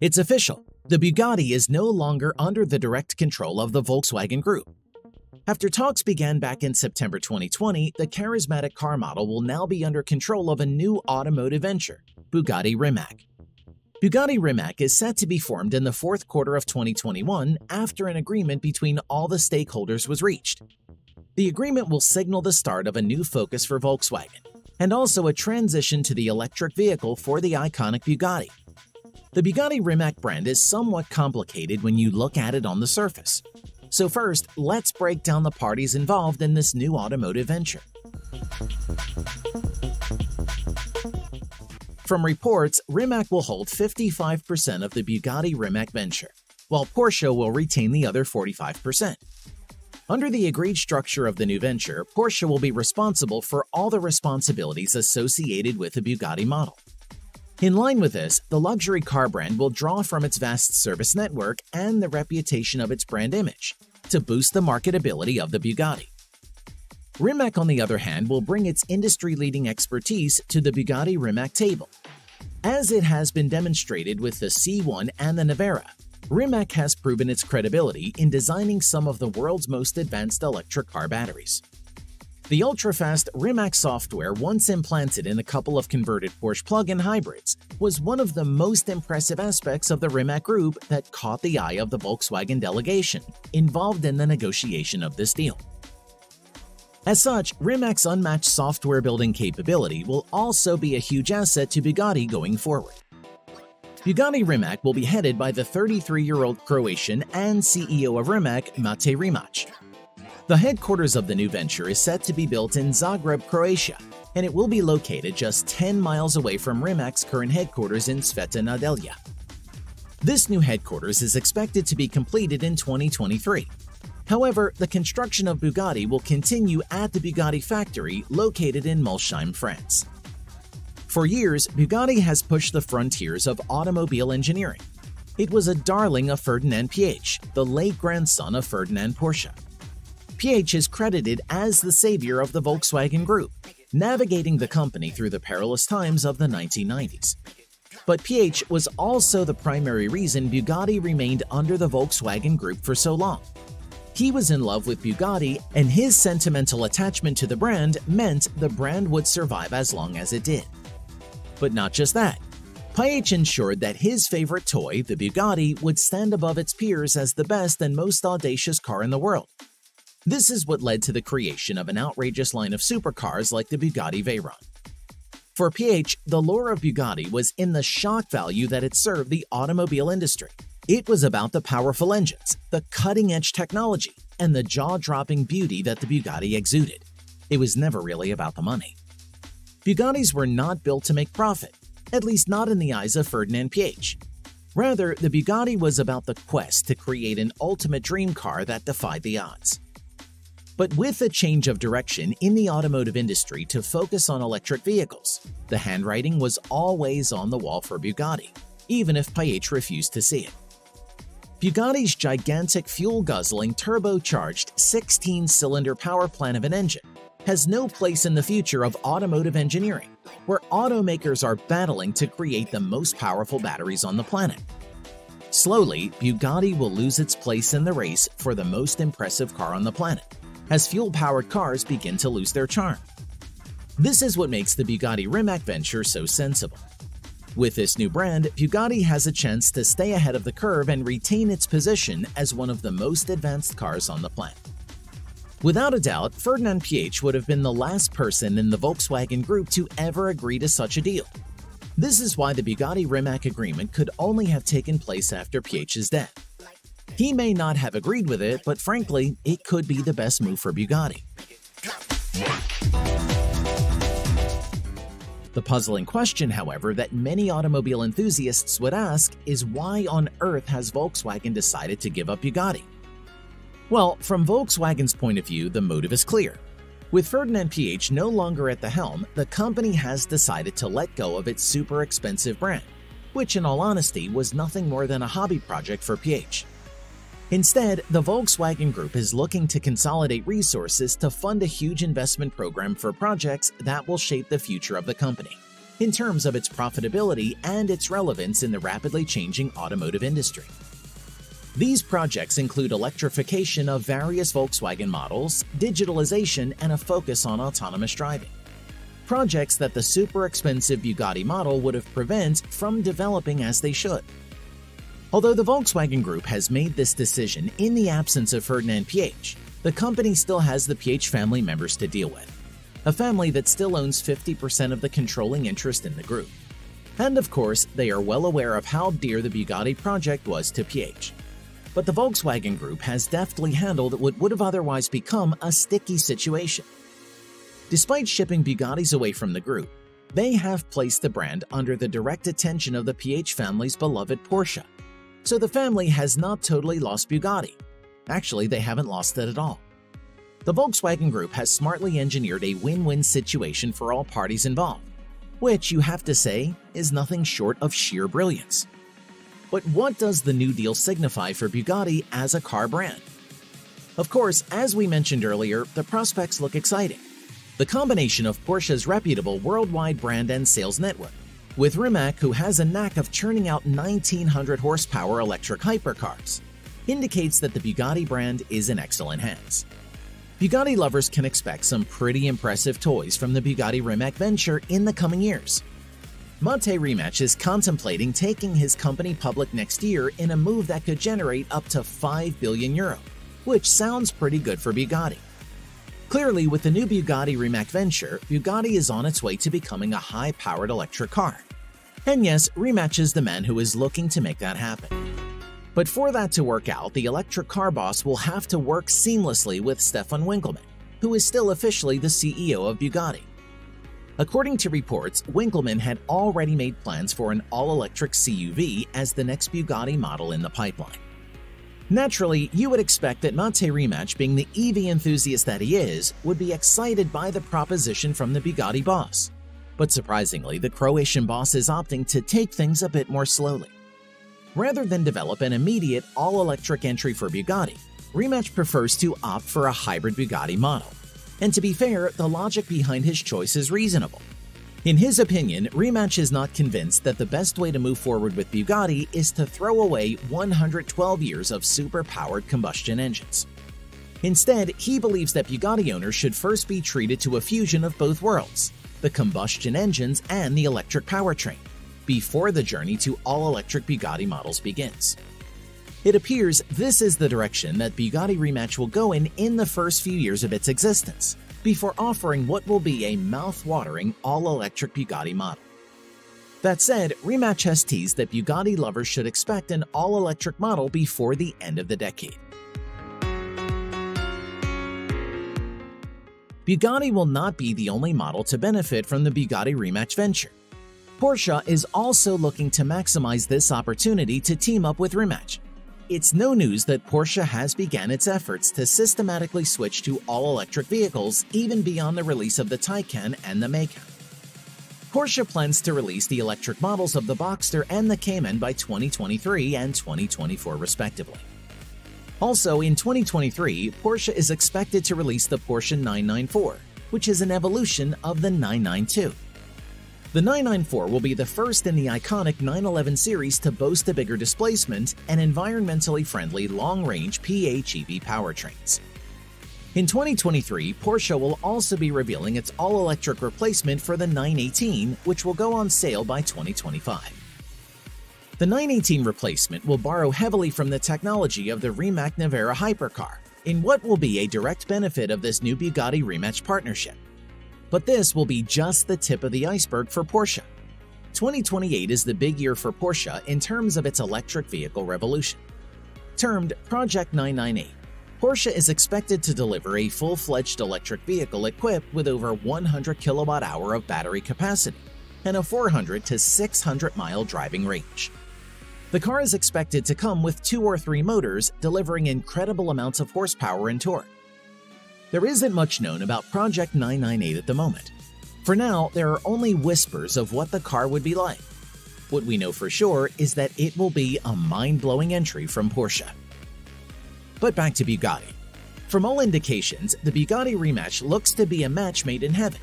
It's official, the Bugatti is no longer under the direct control of the Volkswagen Group. After talks began back in September 2020, the charismatic car model will now be under control of a new automotive venture, Bugatti Rimac. Bugatti Rimac is set to be formed in the fourth quarter of 2021 after an agreement between all the stakeholders was reached. The agreement will signal the start of a new focus for Volkswagen and also a transition to the electric vehicle for the iconic Bugatti. The Bugatti Rimac brand is somewhat complicated when you look at it on the surface. So first, let's break down the parties involved in this new automotive venture. From reports, Rimac will hold 55% of the Bugatti Rimac venture, while Porsche will retain the other 45%. Under the agreed structure of the new venture, Porsche will be responsible for all the responsibilities associated with the Bugatti model. In line with this, the luxury car brand will draw from its vast service network and the reputation of its brand image to boost the marketability of the Bugatti. Rimac, on the other hand, will bring its industry-leading expertise to the Bugatti Rimac table. As it has been demonstrated with the C1 and the Nevera, Rimac has proven its credibility in designing some of the world's most advanced electric car batteries. The ultra-fast Rimac software once implanted in a couple of converted Porsche plug-in hybrids was one of the most impressive aspects of the Rimac group that caught the eye of the Volkswagen delegation involved in the negotiation of this deal. As such, Rimac's unmatched software building capability will also be a huge asset to Bugatti going forward. Bugatti Rimac will be headed by the 33-year-old Croatian and CEO of Rimac, Mate Rimac, the headquarters of the new venture is set to be built in Zagreb, Croatia, and it will be located just 10 miles away from Rimac's current headquarters in Sveta Nedelja. This new headquarters is expected to be completed in 2023. However, the construction of Bugatti will continue at the Bugatti factory located in Molsheim, France. For years, Bugatti has pushed the frontiers of automobile engineering. It was a darling of Ferdinand Piëch, the late grandson of Ferdinand Porsche. Piëch is credited as the savior of the Volkswagen Group, navigating the company through the perilous times of the 1990s. But Piëch was also the primary reason Bugatti remained under the Volkswagen Group for so long. He was in love with Bugatti, and his sentimental attachment to the brand meant the brand would survive as long as it did. But not just that. Piëch ensured that his favorite toy, the Bugatti, would stand above its peers as the best and most audacious car in the world. This is what led to the creation of an outrageous line of supercars like the Bugatti Veyron. For Piëch, the lure of Bugatti was in the shock value that it served the automobile industry. It was about the powerful engines, the cutting-edge technology, and the jaw-dropping beauty that the Bugatti exuded. It was never really about the money. Bugattis were not built to make profit, at least not in the eyes of Ferdinand Piëch. Rather, the Bugatti was about the quest to create an ultimate dream car that defied the odds. But with a change of direction in the automotive industry to focus on electric vehicles, the handwriting was always on the wall for Bugatti, even if Piëch refused to see it. Bugatti's gigantic fuel-guzzling turbocharged 16-cylinder power plant of an engine has no place in the future of automotive engineering, where automakers are battling to create the most powerful batteries on the planet. Slowly, Bugatti will lose its place in the race for the most impressive car on the planet, as fuel-powered cars begin to lose their charm. This is what makes the Bugatti Rimac venture so sensible. With this new brand, Bugatti has a chance to stay ahead of the curve and retain its position as one of the most advanced cars on the planet. Without a doubt, Ferdinand Piëch would have been the last person in the Volkswagen Group to ever agree to such a deal. This is why the Bugatti Rimac agreement could only have taken place after Piëch's death. He may not have agreed with it, but frankly, it could be the best move for Bugatti. The puzzling question, however, that many automobile enthusiasts would ask is why on earth has Volkswagen decided to give up Bugatti? Well, from Volkswagen's point of view, the motive is clear. With Ferdinand Piëch no longer at the helm, the company has decided to let go of its super expensive brand, which in all honesty was nothing more than a hobby project for Piëch. Instead, the Volkswagen Group is looking to consolidate resources to fund a huge investment program for projects that will shape the future of the company, in terms of its profitability and its relevance in the rapidly changing automotive industry. These projects include electrification of various Volkswagen models, digitalization, and a focus on autonomous driving. Projects that the super expensive Bugatti model would have prevented from developing as they should. Although the Volkswagen Group has made this decision in the absence of Ferdinand Piëch, the company still has the Piëch family members to deal with, a family that still owns 50% of the controlling interest in the group. And of course, they are well aware of how dear the Bugatti project was to Piëch but the Volkswagen Group has deftly handled what would have otherwise become a sticky situation. Despite shipping Bugattis away from the group, they have placed the brand under the direct attention of the Piëch family's beloved Porsche. So the family has not totally lost Bugatti. Actually, they haven't lost it at all. The Volkswagen Group has smartly engineered a win-win situation for all parties involved, which you have to say is nothing short of sheer brilliance. But what does the New Deal signify for Bugatti as a car brand? Of course, as we mentioned earlier, the prospects look exciting. The combination of Porsche's reputable worldwide brand and sales network, with Rimac who has a knack of churning out 1900 horsepower electric hypercars, indicates that the Bugatti brand is in excellent hands. Bugatti lovers can expect some pretty impressive toys from the Bugatti Rimac venture in the coming years. Mate Rimac is contemplating taking his company public next year in a move that could generate up to 5 billion euro, which sounds pretty good for Bugatti. Clearly, with the new Bugatti Rimac venture, Bugatti is on its way to becoming a high-powered electric car. And yes, Rimac is the man who is looking to make that happen. But for that to work out, the electric car boss will have to work seamlessly with Stefan Winkelmann, who is still officially the CEO of Bugatti. According to reports, Winkelmann had already made plans for an all-electric CUV as the next Bugatti model in the pipeline. Naturally, you would expect that Mate Rimac, being the EV enthusiast that he is, would be excited by the proposition from the Bugatti boss. But surprisingly, the Croatian boss is opting to take things a bit more slowly. Rather than develop an immediate all-electric entry for Bugatti, Rimac prefers to opt for a hybrid Bugatti model. And to be fair, the logic behind his choice is reasonable. In his opinion, Rimac is not convinced that the best way to move forward with Bugatti is to throw away 112 years of super-powered combustion engines. Instead, he believes that Bugatti owners should first be treated to a fusion of both worlds, the combustion engines and the electric powertrain, before the journey to all-electric Bugatti models begins. It appears this is the direction that Bugatti Rimac will go in in the first few years of its existence, before offering what will be a mouth-watering all-electric Bugatti model. That said, Rimac has teased that Bugatti lovers should expect an all-electric model before the end of the decade. Bugatti will not be the only model to benefit from the Bugatti Rimac venture. Porsche is also looking to maximize this opportunity to team up with Rimac, it's no news that Porsche has begun its efforts to systematically switch to all-electric vehicles even beyond the release of the Taycan and the Macan. Porsche plans to release the electric models of the Boxster and the Cayman by 2023 and 2024 respectively. Also, in 2023, Porsche is expected to release the Porsche 994, which is an evolution of the 992. The 994 will be the first in the iconic 911 series to boast a bigger displacement and environmentally friendly long-range PHEV powertrains. In 2023, Porsche will also be revealing its all-electric replacement for the 918, which will go on sale by 2025. The 918 replacement will borrow heavily from the technology of the Rimac Nevera hypercar, in what will be a direct benefit of this new Bugatti Rimac partnership. But this will be just the tip of the iceberg for Porsche. 2028 is the big year for Porsche in terms of its electric vehicle revolution. Termed Project 998, Porsche is expected to deliver a full-fledged electric vehicle equipped with over 100 kilowatt-hour of battery capacity and a 400 to 600 mile driving range. The car is expected to come with two or three motors delivering incredible amounts of horsepower and torque. There isn't much known about Project 998 at the moment. For now, there are only whispers of what the car would be like. What we know for sure is that it will be a mind-blowing entry from Porsche. But back to Bugatti. From all indications, the Bugatti Rimac looks to be a match made in heaven.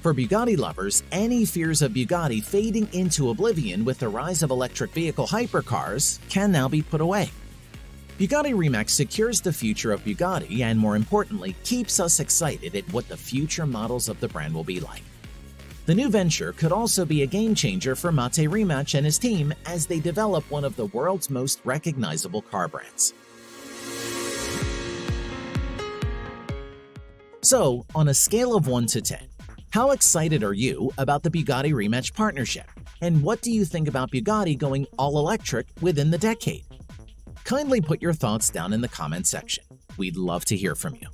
For Bugatti lovers, any fears of Bugatti fading into oblivion with the rise of electric vehicle hypercars can now be put away. Bugatti Rimac secures the future of Bugatti and, more importantly, keeps us excited at what the future models of the brand will be like. The new venture could also be a game changer for Mate Rimac and his team as they develop one of the world's most recognizable car brands. So, on a scale of 1 to 10, how excited are you about the Bugatti Rimac partnership? And what do you think about Bugatti going all electric within the decade? Kindly put your thoughts down in the comment section. We'd love to hear from you.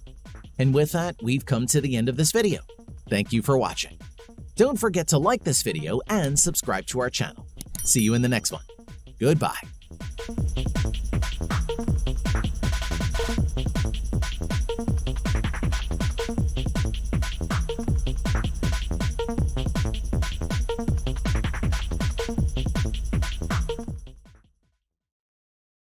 And with that, we've come to the end of this video. Thank you for watching. Don't forget to like this video and subscribe to our channel. See you in the next one. Goodbye.